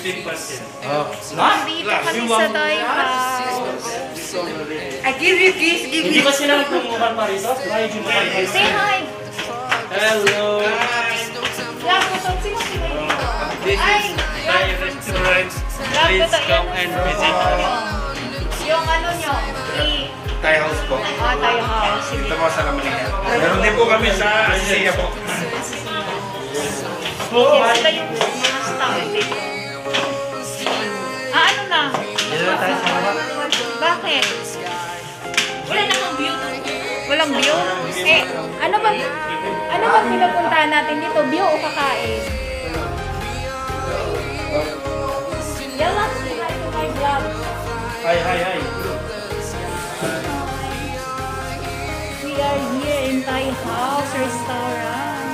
15%. Oh. Dito kami sa Thai house. I give you kiss, give Hindi you. ba sila nagmumukha pa rito? Mukha pa Say hi! Hello! Ko to. Sino sila dito? This is Thai restaurant. Please come and visit. Yung ano nyo. Thai house po. Ah, Thai house. Dito po sa Lamanina. Meron din po kami sa Asia po. Sila yung mga staff dito. Na tayo sa baba. Bakit? Wala namang view. Walang view? Eh, ano ba? Ano ba pinupuntahan natin dito? View o kakain? Hi to my vlog. Hi, hi, hi. We are here in Thai House Restaurant.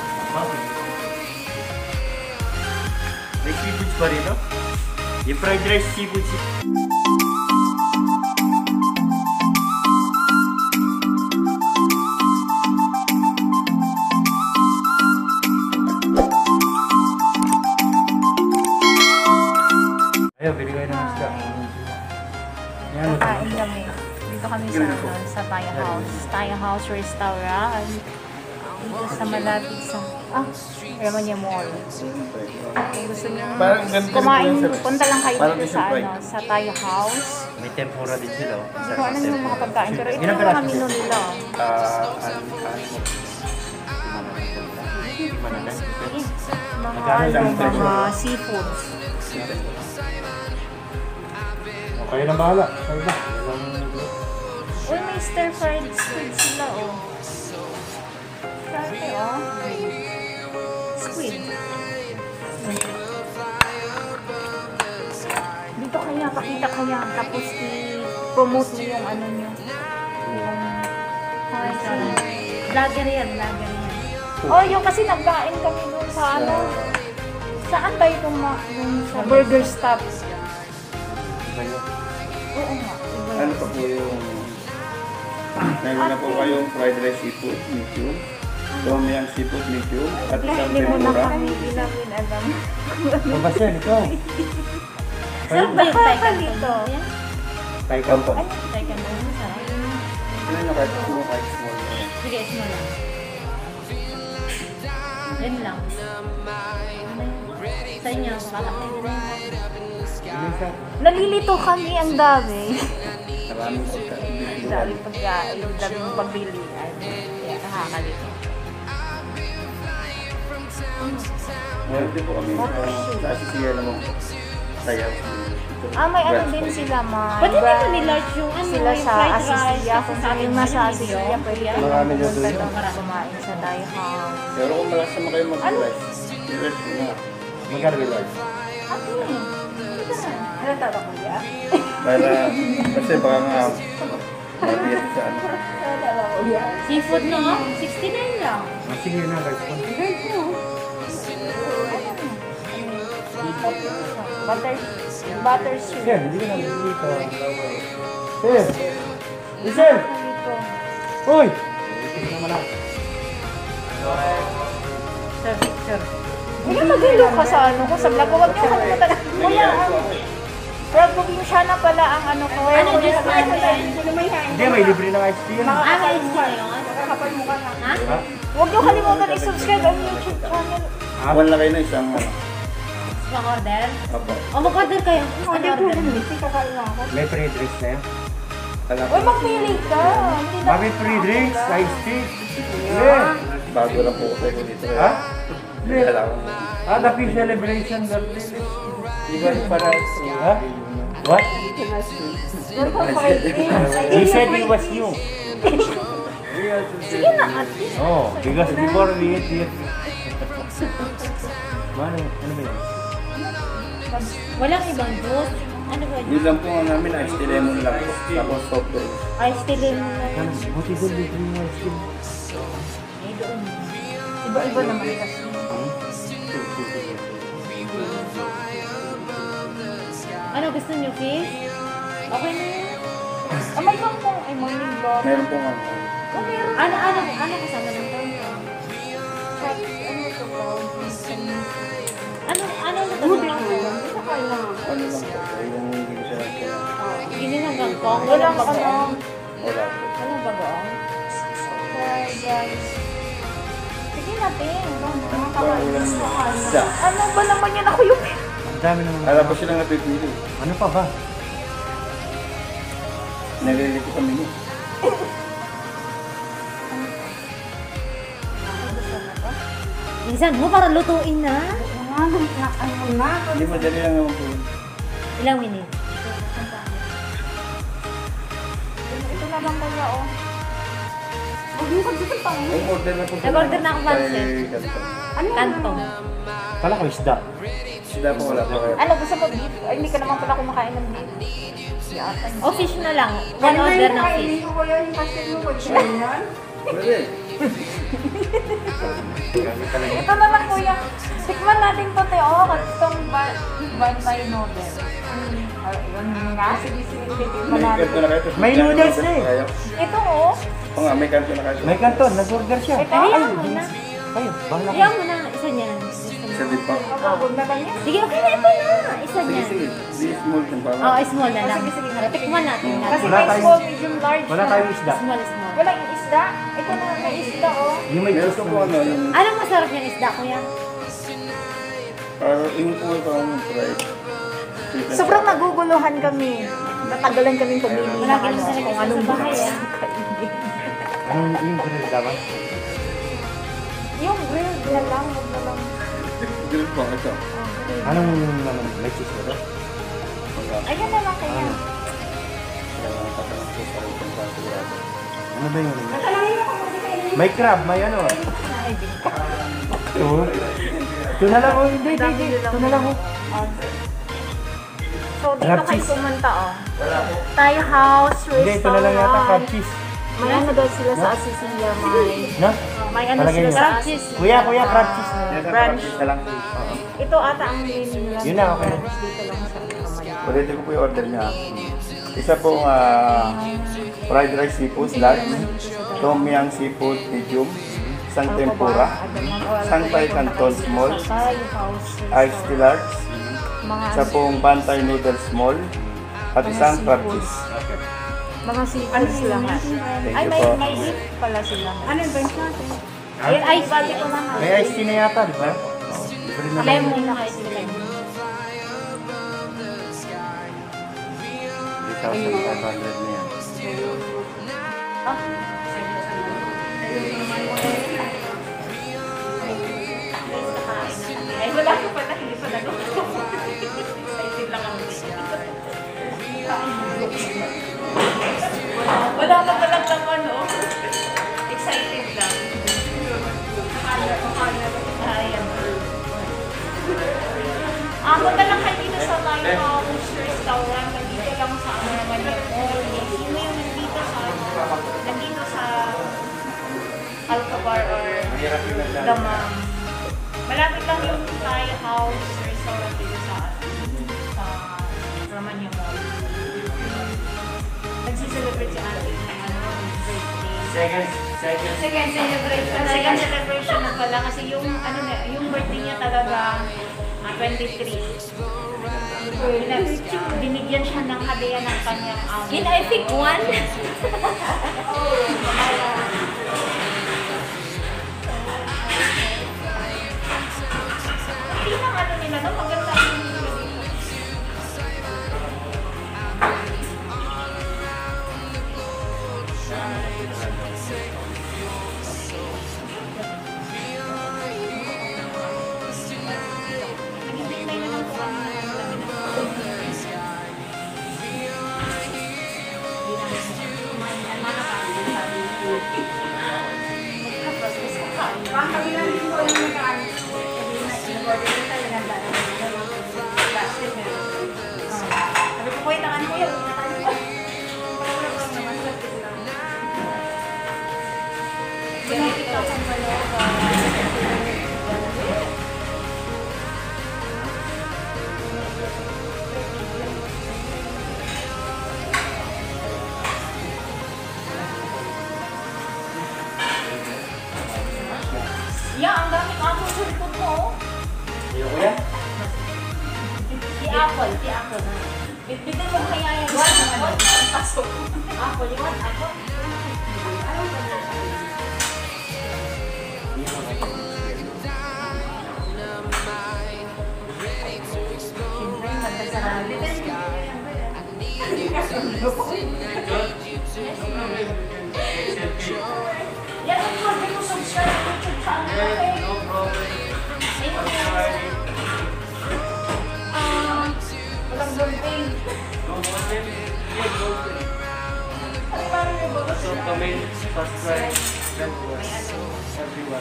May seafoods pa rito? Yung fried rice seafood. Ayaw, bili kayo ng isda. Yan. Kakain kami. Dito kami sa, ano, sa Thai House. Thai House Restaurant. Dito sa malapit sa... Ah, Remanya Mall. Gusto niyo Parang ganito kumain, punta lang kayo parang dito sa, Asian ano, sa Thai House. May tempura din sila. oh. Hindi ko alam yung mga pagkain, pero ito yung mga menu nila. Ah, ano, ano mga ano, mga seafoods. O, kayo na bahala. Kayo na. Uy, may stir fried squid sila, oh. Grabe, oh. Dito kaya, pakita kaya. Tapos i-promote mo yung ano nyo. Yung... Sorry. Vlogger yan, vlogger yan. Oh, yung kasi nagkain kami doon sa ano. Saan ba itong ma- yung sa burger stop? Oo nga. Ano pa po yung... Meron na po kayong fried rice seafood medium. Tom yum seafood medium. At isang Hindi mo na tempura. kami ginawin alam. Kung ba siya, ikaw? Saan ba yung Taikan dito? Tayo ka po. Ano? Taikan mo? Sarap. Ano yung kahit small, kahit small. Sige, small lang. Yan lang. Sa inyo, malaki. Nalilito kami ang dami. Maraming pagkain. Ang dami pagkain, ang dami pagbili. Ay, Kaya nakakalito. Meron din po kami sa Asia naman. House. Ah, may ano din sila, mga Pwede dito nilarge yung ano, sila yung sa fried rice. Asistia. Kung sa saan amin nasa yung Asistia, pwede kayo Marami dyan pumunta doon. doon kumain sa Thai House. Pero kung malakas naman kayo mag-rice, i-rice ko na. Magkano ba large? Ano. Halata ba kuya? Para, kasi baka nga, mabiyat sa ano. Halata ba kuya? Seafood na nga, 69 lang. Ah, sige na, guys. Butter, butter shrimp. Yan, hindi ka na dito. Sir! Sir! Dito. Uy! Ito. Sir Victor. Kuya, mag-hello ka sa ano ko, sa vlog ko. Huwag niyo kalimutan. Kuya, ano? Pero probinsya na pala ang ano ko. Ano, just like that? Hindi, may libre ng ice cream. Ah, may isa yun. Ha? Ha? Huwag niyo kalimutan i-subscribe ang YouTube channel. One lang kayo na isang ano. Mag-order? Apo. O, mag-order kayo. Ano po, kakain ako. May free drinks na yan. Uy, magpili ka. Bakit free drinks? Ice tea? Yeah. bago lang po ko dito. Ha? Hindi alam ko. Ah, the fish celebration. The playlist. Iba yung para Ha? What? He said it was you. Sige na, ate. Oh, because before we eat it. Mano, ano ba yan? Walang ibang juice. Ano ba Yun lang po ang namin, ice tea lemon lang po. Tapos soft drinks. Ice tea din mo na. Ano, buti doon libre yung ice cream. Eh, doon. Iba-iba naman kasi. Ano, gusto niyo fish? Okay na yan. Ah, may kangkong. Ay, morning glory. Meron po ano. Oh, meron. Ano, ano, ano kasama ng tawag? Shot, ano to, brown fish and- Ano, ano na Buti kasama ko ko? Ito Ano lang po, yung hindi ko siya nagkaya. Hindi ng gangkong. Walang bagoong. Wala po. Walang bagoong. Fried rice. Sige Parang walang isa. Ano ba naman yan ako yung... Ang dami naman. Alam po silang napipili. Ano pa ba? Nalilito kami niyo. Minsan mo para lutuin na. Ano na? Hindi madali lang naman po. Ilang minute? Ito na lang kaya oh. Huwag mo pagsipan pa. Ang order na po. Nag-order na ako. Kanto. Ano? Kantong. Kala ko isda. Sila po wala pa kayo. Ano, gusto mo beef? Ay, hindi ka naman pala kumakain ng beef. O fish na lang. One order ng fish. ko kaya yung pastel mo. Pwede yan? Pwede. Ito na lang kuya. Tikman natin to, te. Oh, itong ba- bantay noodle. Ah, nga. Sige, sige, kanto na kayo. May noodles na eh. Kayo. Ito oh. Oo nga, may kanto na kayo. May kanton, nag-order siya. Ito. Ay, hayaan mo na. Ayun, bahala Hayaan ka. mo na. Isa niyan. Isa din pa. Huwag na lang yan. Sige, okay na ito na. Isa Sige, niyan. sige. Di small din. Oo, small na lang. Sige, sige. Tikman natin. Kasi. Wala may tayong- small, medium, large Wala na. tayong isda. Small, small. Wala yung isda. Ito na may isda oh. Yung may gusto po ano, yung Anong masarap yung isda, kuya? parang yung po parang fried. Sweet and Sobrang naguguluhan kami. Natagalan kami pumili ng Wala ka ano, na talaga kung anong sa bahay, ah. Anong yung grill dapat? Yung grilled na lang, wag na lang. Grill po ito. Anong naman, may cheese ba ito? Pagka- Ayun na lang kaya. Kailangan pa lang po sa itong sigurado. Ano ba yun? May crab, may ano. Ito. Ito na lang, oh. Hindi, hindi, hindi. Ito na lang, oh. So, dito kayo pumunta, oh. Thai house, Hindi, ito na lang yata, crab restaurant. cheese. May ano daw sila sa Asisilia, may... No? May ano sila sa cheese. Kuya, kuya, crab cheese na. Brunch. crab na lang. Ito ata ang menu nila. Yun na, okay. Dito lang sa Manila. Ulitin ko po yung order niya. Isa pong ah, fried rice seafood large, tom yum seafood medium, isang tempura, isang Thai canton small, iced tea large, isa pong bantay noodle small, at isang crab cheese. mga seafoods lang. Thank Ay, may, may beef pala sila. Ano yung bench natin? Ayun, ay, bali ko na nga. May iced tea na yata, di ba? Lemon na ice cream. 3,500 na yan. Ay, wala ko pala, hindi pa nag Excited lang ako. Wala pa palang lang ano. Excited lang. Ah, punta lang kayo dito sa House Restaurant. Lang sa ano naman mall. Sino yung nandito sa? Nandito sa Alcabar or Damam. Malapit lang yung Thai House Restaurant dito sa sa Romania Mall. Nagsiselebrate si ate ng ano, birthday. Second, second. Second celebration. Second celebration na pala kasi yung ano yung birthday niya talaga ah, 23. Binigyan siya ng hadiah ng kanyang amo. In I think one. Make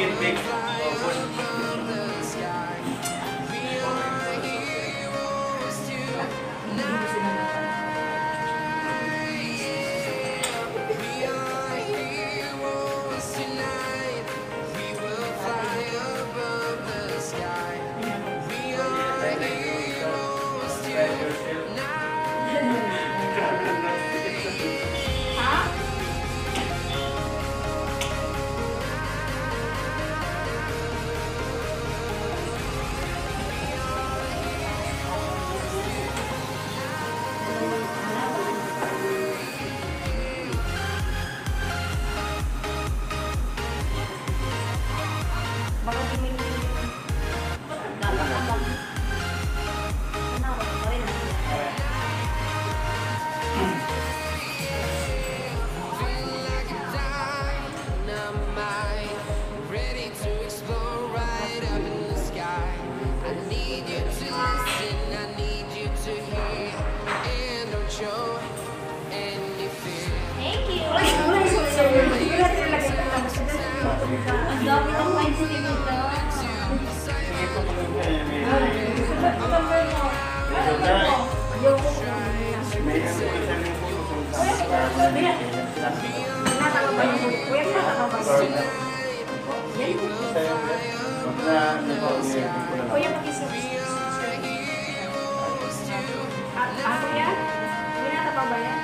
it big. Oh, Kuya, mag-isip. Ako yan? Pinata pa ba yan?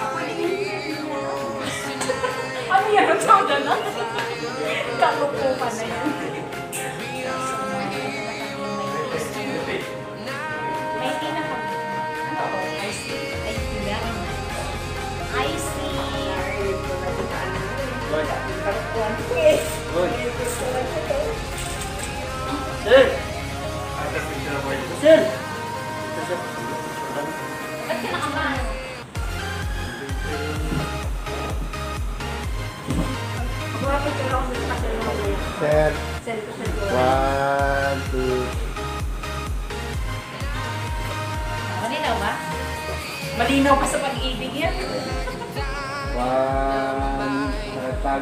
Ako din. Ano yan? Ang tawag na? Kalukupan na yan. Sir! Sir! Ba't ka nakabahan? Mabura ko ako sa kasalong. Sir! Sir, One, two. Malinaw ba? Malinaw pa sa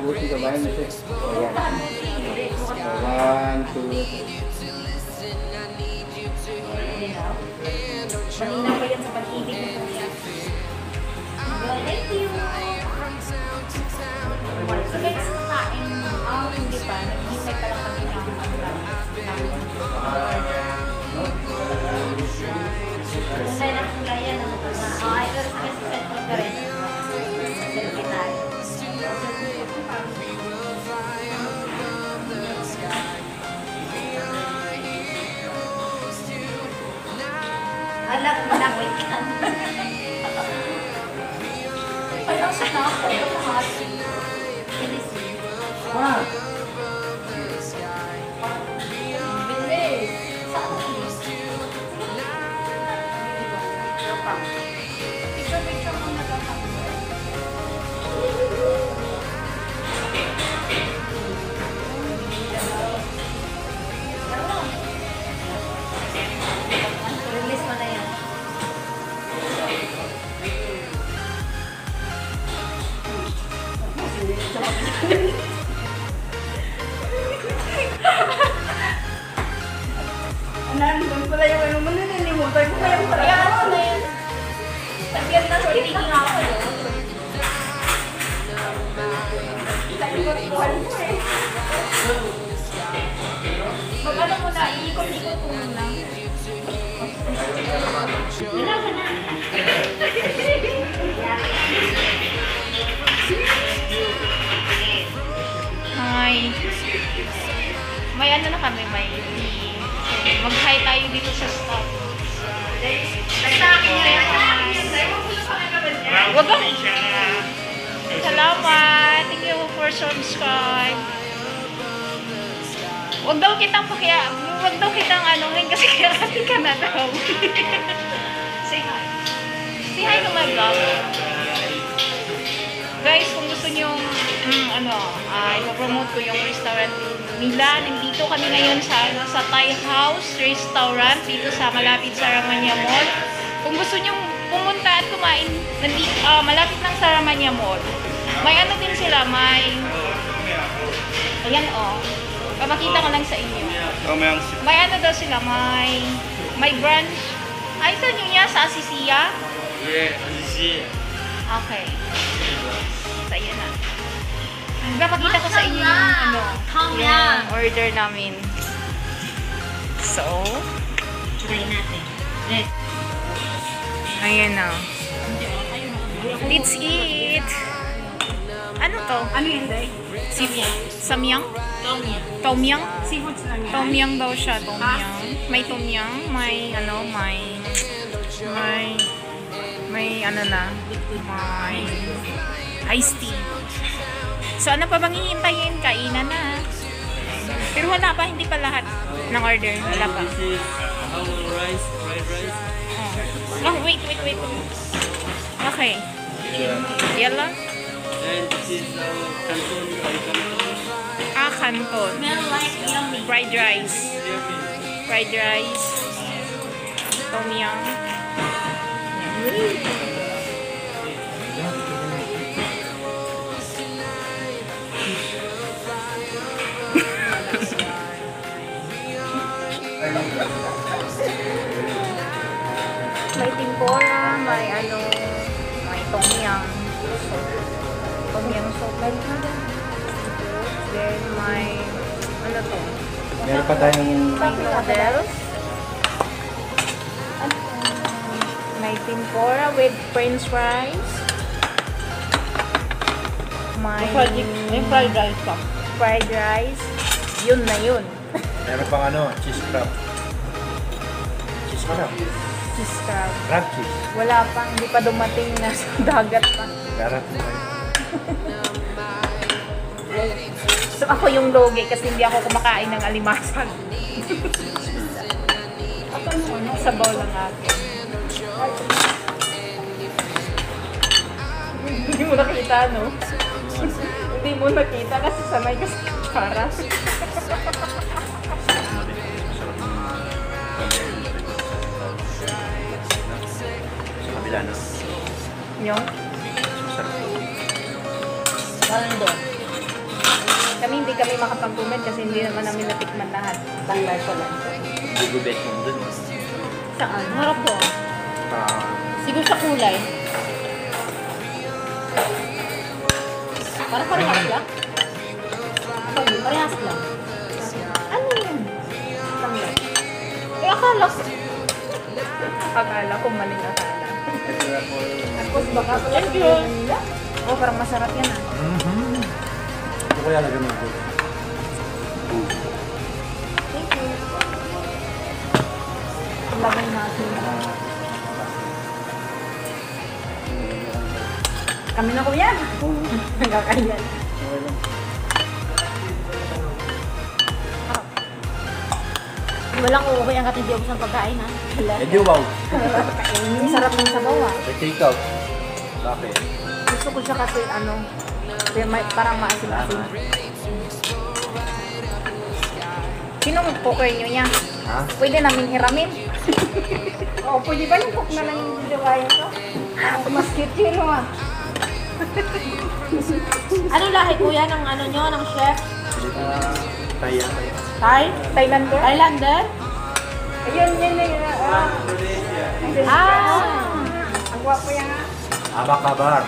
buti the line yun? Ayan. Mag-ano mo na, iikot-ikot mo na. Ilaw ka na. Hi. May ano na kami, may mag-hi tayo dito sa stop. Sa akin yun. Wag kang... Salamat. Thank you for subscribe. Wag daw kitang pakiya, wag daw kitang ano rin kasi kirati ka na daw. Say hi. Say hi to my vlog. Guys, kung gusto nyo, mm, ano, ah, ipopromote ko yung restaurant nila. Nandito kami ngayon sa, sa Thai House Restaurant dito sa malapit sa Ramanya Mall. Kung gusto nyo pumunta at kumain, nandi, ah, malapit lang sa Ramanya Mall. May ano din sila, may... Ayan, oh. Papakita ko lang sa inyo. May ano daw sila, may... May branch. Ay, ito nyo niya sa Asisia? Yeah, Alicia. Okay. So, ayan na. Papakita ko sa inyo yung ano, yung order namin. So, Try natin. Let's. Ayan na. Let's eat! Ano to? Ano yun, Day? Seafood? Samyang? Tom yan. Tom yang? Seafoods lang yan. Tom yang daw siya, tom yang. May tom yang, may ano, may may may ano na, may iced tea. So ano pa bang hihintayin? Kainan na. Pero wala pa, hindi pa lahat ng order. Wala pa. This is rice. Oh, wait, wait, wait. Okay. Yala? And this is our canton, canton. Ah, canton. Smell like yummy. Fried rice. Fried rice. Tom yum. may tempura, may ano, may tom yum. Tom yum soup. Then may, ano to? Meron pa tayong May noodles. May tempura with french fries. May May fried rice pa. fried rice. Yun na yun. Meron pang ano, cheese crab. Cheese crab. Cheese crab. Crab cheese. Wala pa, hindi pa dumating na sa dagat pa. Darating tayo. So ako yung logi kasi hindi ako kumakain ng alimasag. ako ano, sabaw lang akin. Hindi mo nakita, no? Hindi mo nakita kasi sanay ka sa kutsara. Parang doon. Kami hindi kami makapag-comment kasi hindi naman namin natikman lahat. Tanggal ko lang. Gugubet mo dun. Saan? Harap po. Ah, Siguro sa kulay. Parang parehas lang. Parehas lang. Ano yun? Tanggal. Eh, akala ko. Akala ko maling akala. Na. Tapos baka pala Thank you. Oh, parang masarap yan ah. Ito kaya lagyan mo ito. Thank you. Lagay natin. Kami na kuya. Nagkakayan. Walang okay ang katindi ubos ng pagkain ha. Wala. Medyo wow. Kainin. Sarap ng sabaw ah. May take out. Bakit? Gusto ko siya kasi ano, kaya parang maasim-asim. Sinong cooker nyo niya? Ha? Pwede namin hiramin. Oo, pwede ba yung cook na lang yung gawain ko? Mas cute yun ah. Ano lahi kuya ng ano nyo, ng chef? Ah, Taya. Thai? Thailander? Islander? Ayun, yun na yun. Ah, Ah! ang gwapo yan ah. Abakabar.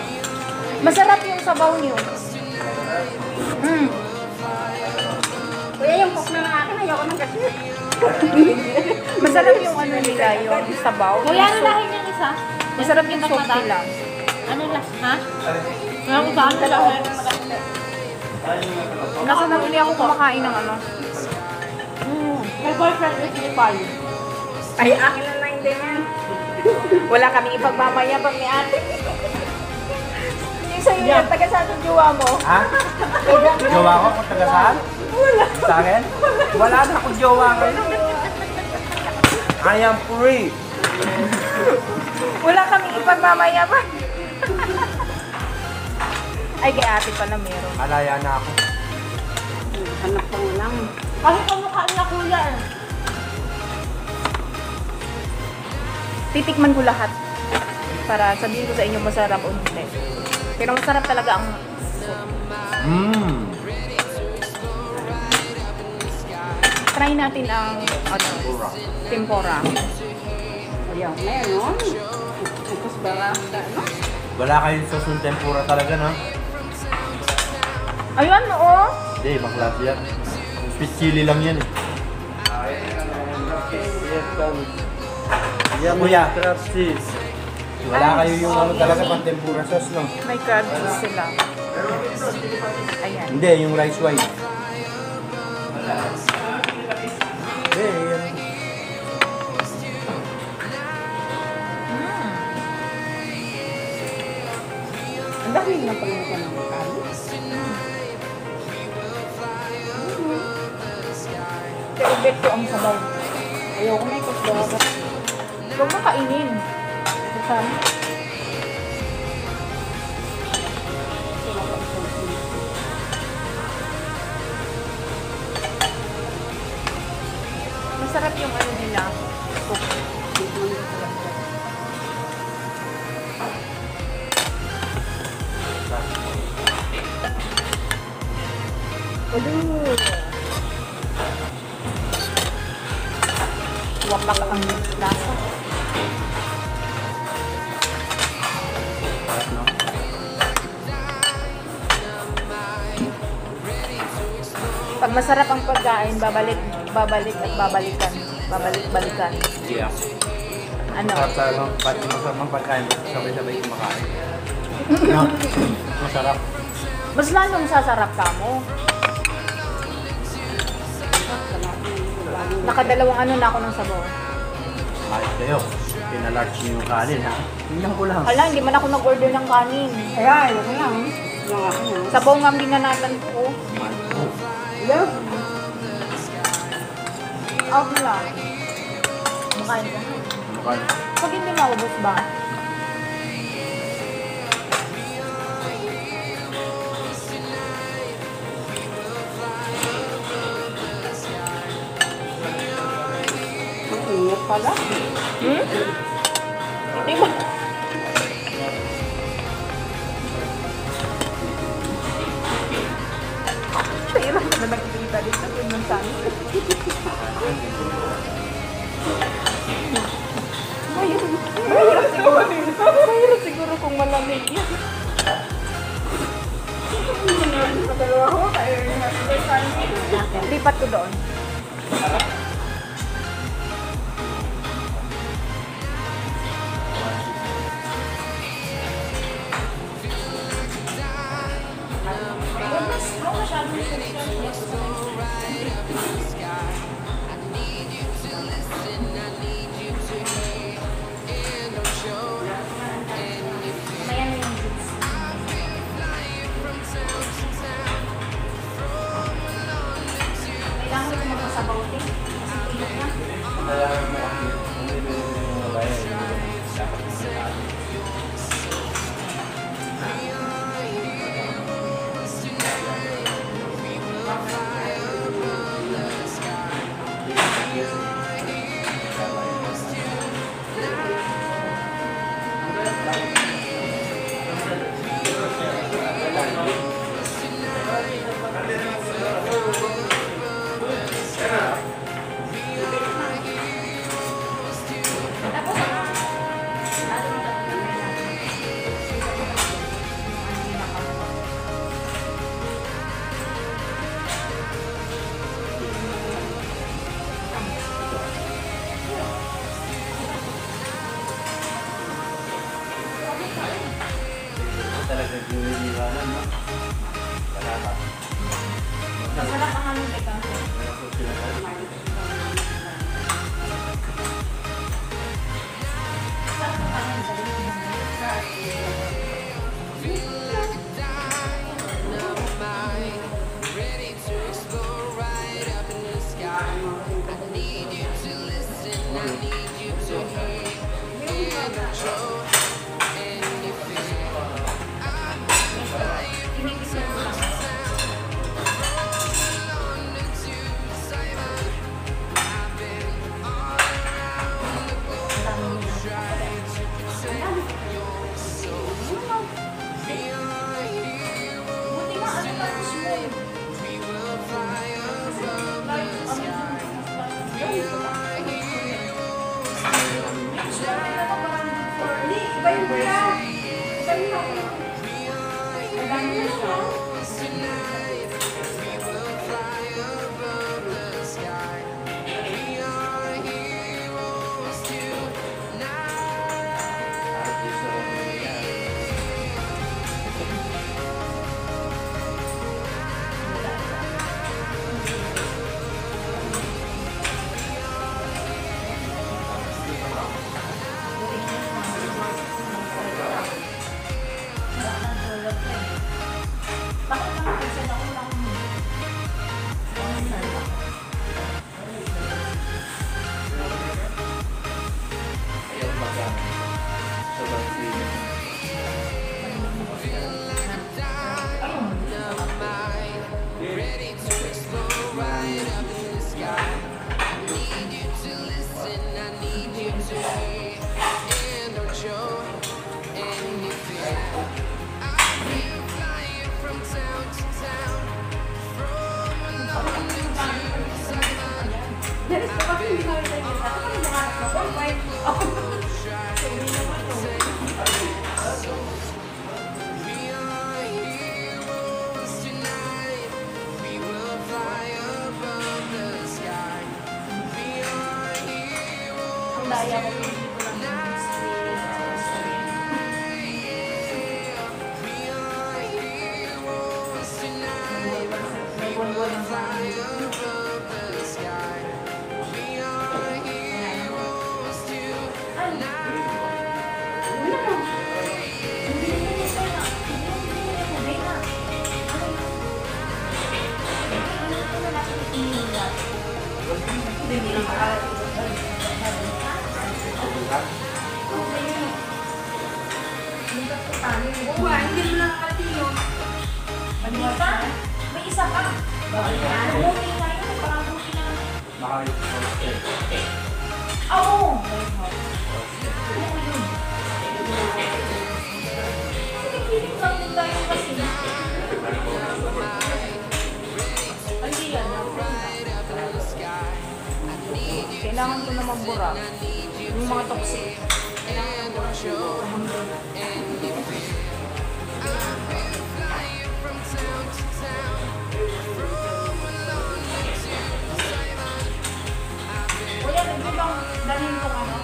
Masarap yung sabaw niyo. Mm. Kuya, yung cook na ng akin, ayoko ng kasi. Masarap yung ano nila, yung sabaw. Kuya, ano lahi niyang isa? Masarap yung soup nila. Ano lah? Ha? Ano saan ka lahi? Nasa na uli ako kumakain ng ano. Kay boyfriend is ni Paul. Ay, akin na lang din yan. Wala kaming ipagmamayabang ni ate. Yung sa'yo yan, taga saan ang jowa mo? Ha? Jowa ko kung taga saan? Wala. Sa akin? Wala na akong jowa ngayon. I am free. Wala kaming ipagmamayabang. Ay, kay ate pala meron. Malaya na ako. Hanap ko lang. Kasi kamukha niya kuya eh. Titikman ko lahat. Para sabihin ko sa inyo masarap o hindi. Pero masarap talaga ang Mmm. try natin ang ano, tempura. Ayan, meron. Tapos bara, ano? Wala kayong sauce ng tempura talaga, no? Ayun, oo. Hindi, ibang klase yan. Sweet chili lang yan eh. Yan Kuya. crab cheese. Wala kayo yung ano talaga pang tempura sauce, no? May crab cheese sila. Ayan. Hindi, yung rice wine. Hindi, yan. Ang dami na pala Pero bet ko ang sabaw. Ayoko na ikot dapat. Huwag mo. Saan? Masarap babalik, babalik at babalikan. Babalik-balikan. Yeah. Ano? Masarap sa mga pati masarap ng pagkain. Sabay-sabay kumakain. No? Masarap. Mas lalong sasarap ka mo. Nakadalawang ano na ako ng sabaw. Kahit kayo. Pinalarge niyo yung kanin, ha? Tingnan ko lang. Hala, hindi man ako nag-order ng kanin. Kaya, ayoko lang. Sabaw nga ang ginanatan ko. Love. Na lang. Makain ka. Ka? Pag hindi maubos ba? Ang ingat pala. Hmm? Di ba? Hirap na nakikita dito. Yun lang sa Mahirap siguro kung malamig yan. Lipat ko doon. Pa? May isa pa. Buti nga yun, parang na. Ah, Oo! Pinipilit lang din tayo kasi. Kailangan ko na magbura. Yung mga toxic. Kailangan ko na Kuya, nandun bang dalhin ko ano?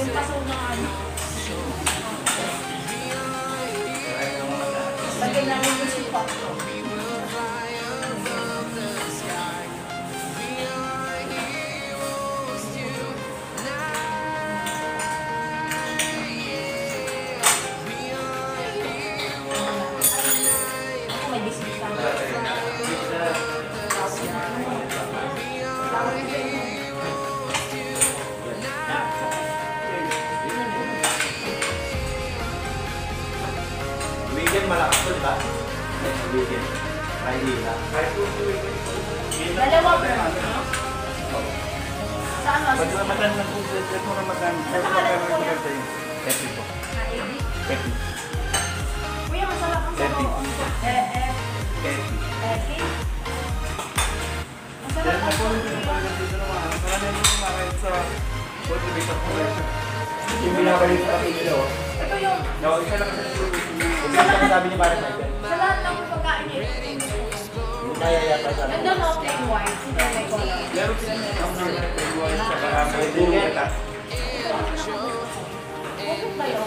Yung paso ng ano? Lagyan namin yung sipak ko. Weekend. Friday lang. Dalawa ba? Saan mas? Pag Ramadan lang po, pag Ramadan, pag Ramadan tayo. Happy po. Happy. Kuya, masarap ang sabaw. Eh, eh, Happy. eh, Masarap ang Yung binabalik sa akin nila, oh. Ito yung, No, isa lang lang sabi ni Parang Michael. Niya, Nayayata sa. Sino may color? Meron sila niya ang number ng Playboy sa may bungata. Bukod ba yun?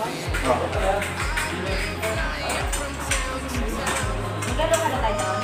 Magkano ka na tayo